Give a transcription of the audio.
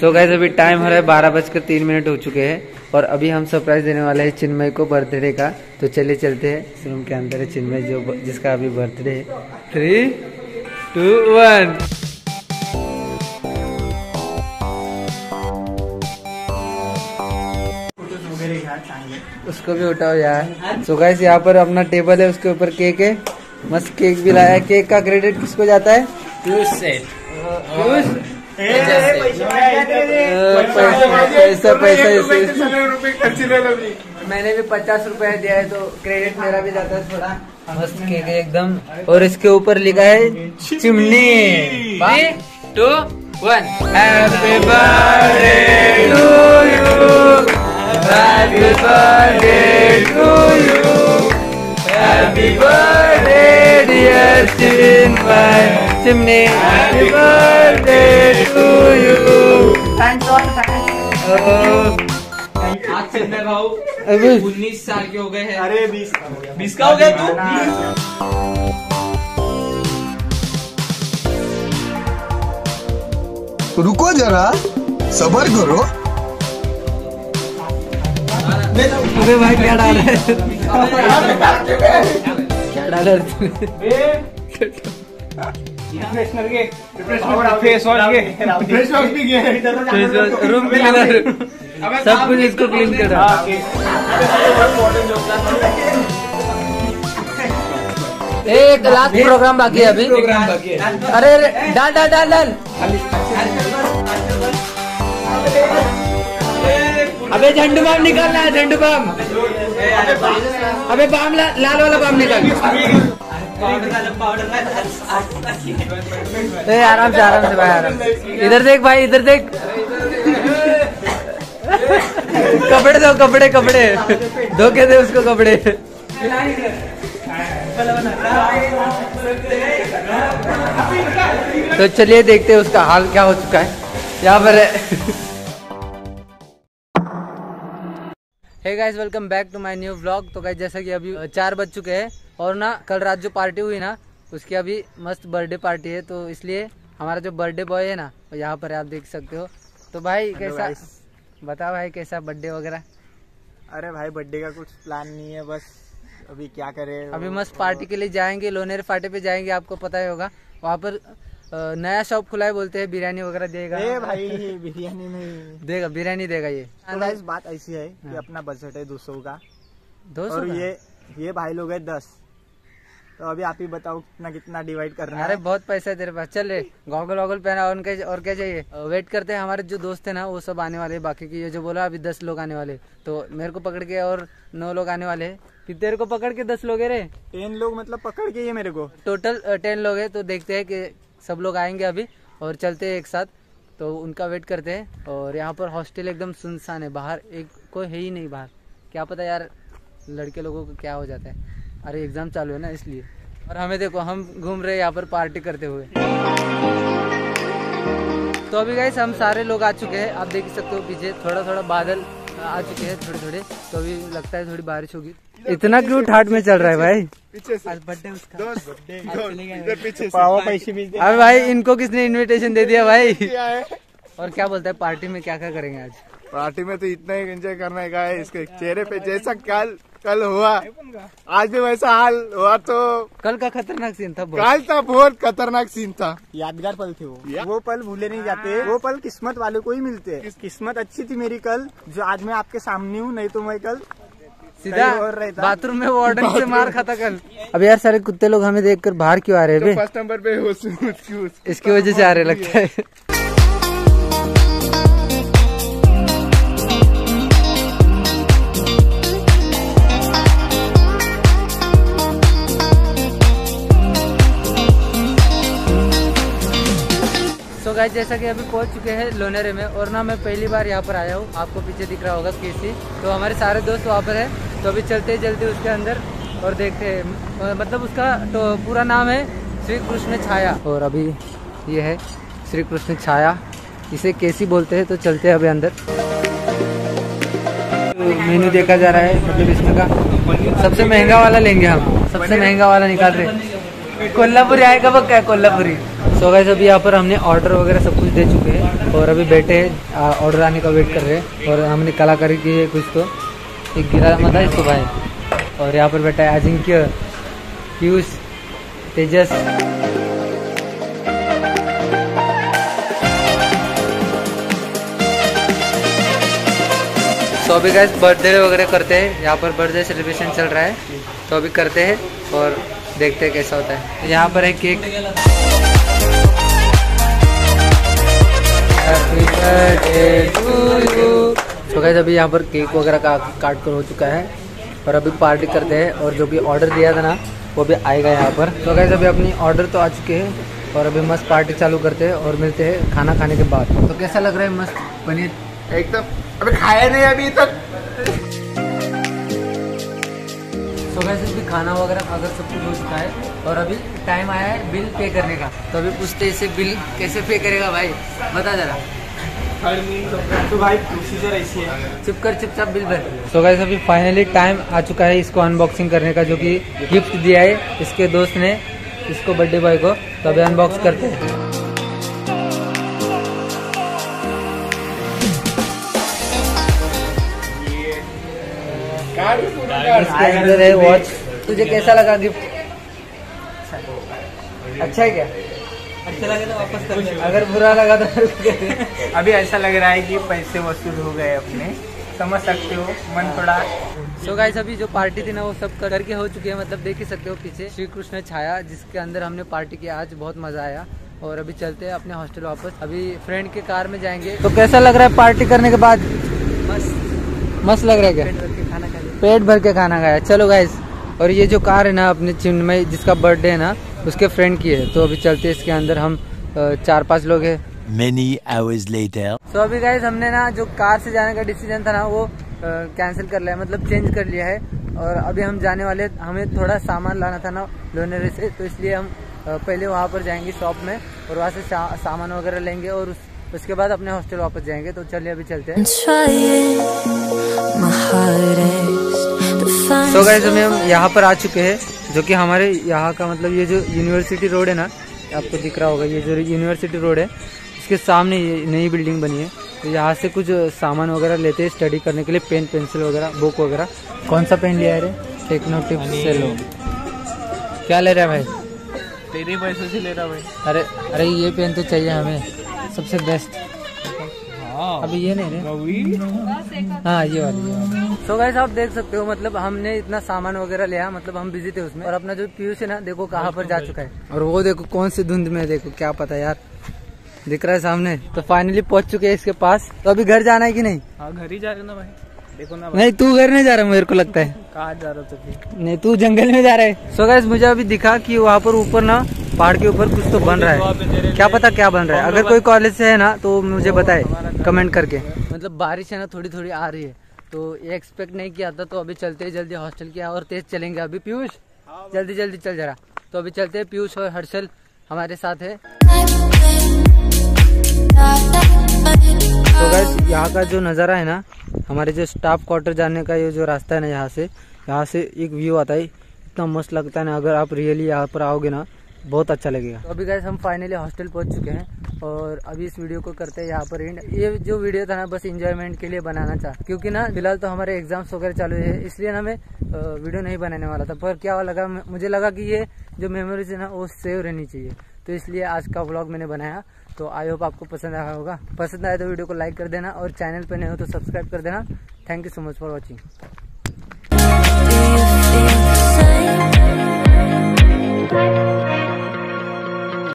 सो gas अभी time हो रहा है बारह बजकर तीन मिनट हो चुके हैं और अभी हम सरप्राइज़ देने वाले हैं चिन्मय को बर्थडे का। तो चलिए चलते हैं। इस रूम के अंदर है चिन्मय जो जिसका अभी बर्थडे है। थ्री टू वन उसको भी उठाओ यार। सो गैस यहाँ पर अपना टेबल है उसके ऊपर केक है। मस्त केक भी लाया केक का क्रेडिट किसको जाता है? पैसा पैसा मैंने भी पचास रुपए दिया है तो क्रेडिट मेरा भी जाता है थोड़ा मस्त केक एकदम और इसके ऊपर लिखा है Chimni two one happy birthday to you happy birthday to you happy birthday dear Chinmay Chimni happy birthday to you आज चंदा भाऊ उन्नीस साल के हो गए हैं अरे बीस बीस का हो गया तू रुको जरा सबर करो अबे भाई क्या डाल रहा है क्या डाल रहा फेस वॉश के फेस वॉश भी गए रूम क्लीनर सब कुछ इसको क्लीन कर। रहा एक लास्ट प्रोग्राम बाकी है अभी। प्रोग्राम बाकी है। अरे अरे डाल डाल डाल डाल। अबे झंडू बाम निकालना है झंडू बाम। अबे बाम लाल वाला बाम निकाल। आराम से आराम से भाई आराम इधर देख भाई, इधर देख। कपड़े दो, कपड़े कपड़े। धोखे दे उसको कपड़े। तो चलिए देखते हैं उसका हाल क्या हो चुका है। यहाँ पर है guys welcome back to my new vlog तो गाइस जैसा कि अभी चार बज चुके हैं और ना कल रात जो पार्टी हुई ना उसकी अभी मस्त बर्थडे पार्टी है। तो इसलिए हमारा जो बर्थडे बॉय है ना वो यहाँ पर आप देख सकते हो। तो भाई कैसा बताओ भाई कैसा बर्थडे वगैरह? अरे भाई बर्थडे का कुछ प्लान नहीं है बस अभी क्या करें। अभी मस्त पार्टी के लिए जाएँगे लोनेर फाटे पे जाएँगे आपको पता ही होगा। वहाँ पर नया शॉप खुला है बोलते हैं बिरयानी वगैरह देगा। ए भाई बिरयानी नहीं। देगा बिरयानी देगा ये। तो बात ऐसी है कि हाँ। अपना बजट है दो सौ का। दो सौ ये ये भाई लोग है दस। तो अभी आप ही बताओ कितना कितना डिवाइड करना अरे बहुत पैसा है तेरे पास। चल रे गॉगल वॉगल पहना और उनके और क्या चाहिए? वेट करते हैं हमारे जो दोस्त है ना वो सब आने वाले बाकी की ये जो बोला अभी दस लोग आने वाले तो मेरे को पकड़ के और नौ लोग आने वाले हैं। कि तेरे को पकड़ के दस लोग है रे? टेन लोग मतलब पकड़ के ये मेरे को। टोटल टेन लोग है तो देखते है कि सब लोग आएँगे अभी और चलते हैं एक साथ। तो उनका वेट करते हैं और यहाँ पर हॉस्टल एकदम सुनसान है, बाहर एक कोई है ही नहीं बाहर। क्या पता यार लड़के लोगों को क्या हो जाता है। अरे एग्ज़ाम चालू है ना इसलिए। और हमें देखो, हम घूम रहे हैं यहाँ पर पार्टी करते हुए। तो अभी गाइस हम सारे लोग आ चुके हैं। आप देख सकते हो पीछे थोड़ा थोड़ा बादल आ चुके हैं थोड़े थोड़े तो अभी लगता है थोड़ी बारिश होगी। इतना क्यों ठाट में चल रहा है भाई? पीछे बर्थडे। उसका पावा पैसे भी दे अरे भाई इनको किसने इनविटेशन दे दिया भाई? और क्या बोलता है पार्टी में क्या क्या करेंगे आज? पार्टी में तो इतना ही एंजॉय करने का है इसके चेहरे पे जैसा कल कल हुआ। आज भी वैसा हाल हुआ तो कल का खतरनाक सीन था बहुत। कल था बहुत खतरनाक सीन था। यादगार पल थे वो। वो पल भूले नहीं जाते। वो पल किस्मत वाले को ही मिलते। हैं किस्मत अच्छी थी मेरी कल जो आज मैं आपके सामने हूँ नहीं तो मैं कल सीधा। बाथरूम में वार्डन से मार खाता कल। अब यार सारे कुत्ते लोग हमें देखकर बाहर क्यों आ रहे हैं बे? फ़र्स्ट नंबर पे इसकी वजह से आ रहे लगता है। गाइस जैसा कि अभी पहुँच चुके हैं लोनेरे में और ना मैं पहली बार यहाँ पर आया हूँ। आपको पीछे दिख रहा होगा केसी तो हमारे सारे दोस्त वहाँ पर है। तो अभी चलते चलते उसके अंदर और देखते हैं। मतलब उसका तो पूरा नाम है श्री कृष्ण छाया। और अभी ये है श्री कृष्ण छाया। इसे केसी बोलते हैं तो चलते हैं अभी अंदर। मेन्यू देखा जा रहा है मतलब इसमें का। सबसे महँगा वाला लेंगे हम। सबसे महँगा वाला निकाल रहे हैं। कोल्हापुरी आएगा बघ काय कोल्हापुरी? सो गाइस अभी यहाँ पर हमने ऑर्डर वगैरह सब कुछ दे चुके हैं और अभी बैठे हैं ऑर्डर आने का वेट कर रहे हैं और हमने कलाकारी की है कुछ तो। एक गिरा मत है इसको भाई। और यहाँ पर बैठा है अजिंक्य, पीयूष, तेजस। तो अभी गैस बर्थडे वगैरह करते हैं, यहाँ पर बर्थडे सेलिब्रेशन चल रहा है। तो अभी करते हैं और देखते हैं कैसा होता है। तो यहाँ पर है cake. Happy birthday to you तो गैस अभी यहाँ पर केक वगैरह का काट कर हो चुका है और अभी पार्टी करते हैं और जो भी ऑर्डर दिया था ना वो भी आएगा यहाँ पर। तो गैस अभी अपनी ऑर्डर तो आ चुके हैं और अभी मस्त पार्टी चालू करते हैं और मिलते हैं खाना खाने के बाद। तो कैसा लग रहा है मस्त पनीर? एकदम। अबे खाया नहीं अभी तक। तो वैसे भी खाना वगैरह अगर सब कुछ हो चुका है और अभी टाइम आया है बिल पे करने का। तो अभी पूछते इसे बिल कैसे पे करेगा भाई? बता जरा। तो भाई प्रोसीजर ऐसी है। चुप कर चुपचाप बिल भर। सो गाइस अभी फाइनली टाइम आ चुका है इसको अनबॉक्सिंग करने का जो कि गिफ्ट दिया है इसके दोस्त ने इसको बर्थडे बॉय को। तो अभी अनबॉक्स करते हैं। है वॉच तुझे कैसा लगा गिफ्ट अच्छा है क्या? अच्छा लगे तो वापस कर अगर बुरा लगा तो? अभी ऐसा लग रहा है कि पैसे वसूल हो गए अपने। समझ सकते हो मन थोड़ा। सो so गाइस अभी जो पार्टी थी ना वो सब कर- करके हो चुकी है मतलब देख ही सकते हो पीछे। श्री कृष्ण छाया जिसके अंदर हमने पार्टी किया आज बहुत मज़ा आया। और अभी चलते हैं अपने हॉस्टल वापस। अभी फ्रेंड के कार में जाएँगे। तो कैसा लग रहा है पार्टी करने के बाद? मस्त। मस्त लग रहा है क्या? पेट भर के खाना खाया। चलो गाइस और ये जो कार है ना अपने चिन्मय जिसका बर्थडे है ना उसके फ्रेंड की है। तो अभी चलते इसके अंदर हम चार पाँच लोग हैं। Many hours later. सो अभी गाइज़ हमने ना जो कार से जाने का डिसीज़न था ना वो कैंसिल कर लिया मतलब चेंज कर लिया है। और अभी हम जाने वाले हमें थोड़ा सामान लाना था ना लोनेरे से। तो इसलिए हम पहले वहाँ पर जाएँगे शॉप में और वहाँ से सा, सामान वगैरह लेंगे और उस, उसके बाद अपने हॉस्टल वापस जाएँगे तो चलिए अभी चलते हैं। सो गाइज़ हमें हम यहाँ पर आ चुके हैं जो कि हमारे यहाँ का मतलब ये जो यूनिवर्सिटी रोड है ना आपको दिख रहा होगा ये जो यूनिवर्सिटी रोड है इसके सामने ये नई बिल्डिंग बनी है। तो यहाँ से कुछ सामान वगैरह लेते हैं स्टडी करने के लिए पेन पेंसिल वगैरह बुक वगैरह। कौन सा पेन लिया है? रे टेक्नोटिव से लो क्या ले रहा है भाई? तेरे पैसे से ले रहा भाई। अरे अरे ये पेन तो चाहिए हमें। सबसे बेस्ट अभी ये नहीं रे। हाँ ये वाली ये वाली। सो गाइस आप देख सकते हो मतलब हमने इतना सामान वगैरह लिया मतलब हम बिज़ी थे उसमें। और अपना जो पीयूष है ना देखो कहाँ पर जा चुका है। और वो देखो कौन सी धुंध में देखो क्या पता यार। दिख रहा है सामने। तो फाइनली पहुँच चुके हैं इसके पास। तो अभी घर जाना है कि नहीं? हाँ घर ही जा रहे ना भाई। देखो ना नहीं तू घर नहीं जा रहा मेरे को लगता है। कहाँ जा रहा हो तो नहीं तू जंगल में जा रहा है। सो गाइस मुझे अभी दिखा कि वहाँ पर ऊपर ना पहाड़ के ऊपर कुछ तो बन रहा है। क्या पता क्या बन रहा है? अगर कोई कॉलेज से है ना तो मुझे बताए कमेंट करके। मतलब बारिश है ना थोड़ी थोड़ी आ रही है। तो ये एक्सपेक्ट नहीं किया था तो अभी चलते हैं जल्दी हॉस्टल की और तेज चलेंगे अभी। पीयूष जल्दी जल्दी चल जरा। तो अभी चलते हैं पीयूष और हर्षल हमारे साथ है। तो गाइस यहाँ का जो नज़ारा है ना हमारे जो स्टाफ क्वार्टर जाने का ये जो रास्ता है ना यहाँ से यहाँ से एक व्यू आता है। इतना मस्त लगता है ना अगर आप रियली यहाँ पर आओगे ना बहुत अच्छा लगेगा। तो अभी गैस हम फाइनली हॉस्टल पहुँच चुके हैं और अभी इस वीडियो को करते हैं यहाँ पर एंड ये जो वीडियो था ना बस इंजॉयमेंट के लिए बनाना था। क्योंकि ना फ़िलहाल तो हमारे एग्ज़ाम्स वगैरह चालू है इसलिए ना मैं वीडियो नहीं बनाने वाला था। पर क्या लगा मुझे लगा कि ये जो मेमोरीज है ना वो सेव रहनी चाहिए। तो इसलिए आज का व्लॉग मैंने बनाया। तो आई होप आपको पसंद आया होगा। पसंद आया तो वीडियो को लाइक कर देना और चैनल पर नहीं हो तो सब्सक्राइब कर देना। Thank you so much for watching